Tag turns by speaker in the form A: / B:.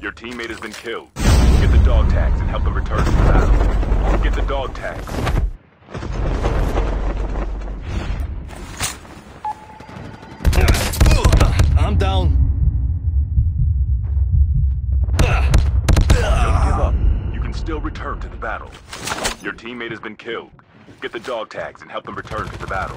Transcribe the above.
A: Your teammate has been killed. Get the dog tags and help them return to the battle. Get the dog tags.
B: I'm down.
A: Don't give up. You can still return to the battle. Your teammate has been killed. Get the dog tags and help them return to the battle.